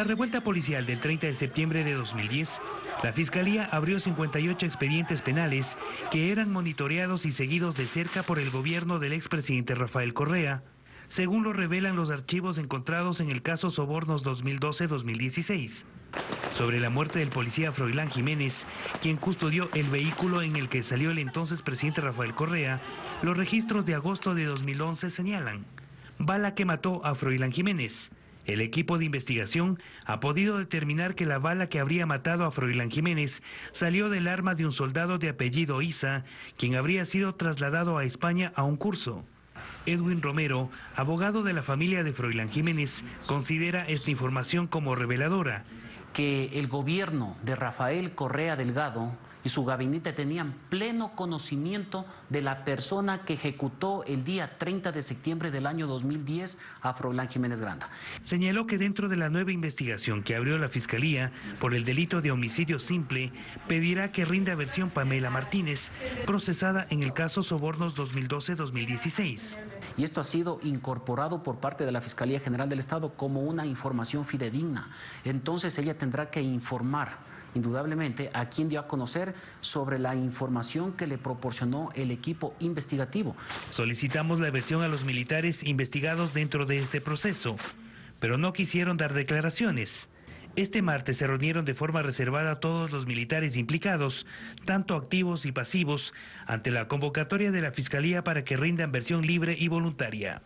La revuelta policial del 30 de septiembre de 2010, la Fiscalía abrió 58 expedientes penales que eran monitoreados y seguidos de cerca por el gobierno del expresidente Rafael Correa, según lo revelan los archivos encontrados en el caso Sobornos 2012-2016. Sobre la muerte del policía Froilán Jiménez, quien custodió el vehículo en el que salió el entonces presidente Rafael Correa, los registros de agosto de 2011 señalan, bala que mató a Froilán Jiménez, el equipo de investigación ha podido determinar que la bala que habría matado a Froilán Jiménez salió del arma de un soldado de apellido Isa, quien habría sido trasladado a España a un curso. Edwin Romero, abogado de la familia de Froilán Jiménez, considera esta información como reveladora. Que el gobierno de Rafael Correa Delgado y su gabinete tenían pleno conocimiento de la persona que ejecutó el día 30 de septiembre del año 2010 a Froilán Jiménez Granda. Señaló que dentro de la nueva investigación que abrió la Fiscalía por el delito de homicidio simple, pedirá que rinda versión Pamela Martínez, procesada en el caso Sobornos 2012-2016. Y esto ha sido incorporado por parte de la Fiscalía General del Estado como una información fidedigna. Entonces ella tendrá que informar indudablemente a quien dio a conocer sobre la información que le proporcionó el equipo investigativo. Solicitamos la versión a los militares investigados dentro de este proceso, pero no quisieron dar declaraciones. Este martes se reunieron de forma reservada todos los militares implicados, tanto activos y pasivos, ante la convocatoria de la Fiscalía para que rindan versión libre y voluntaria.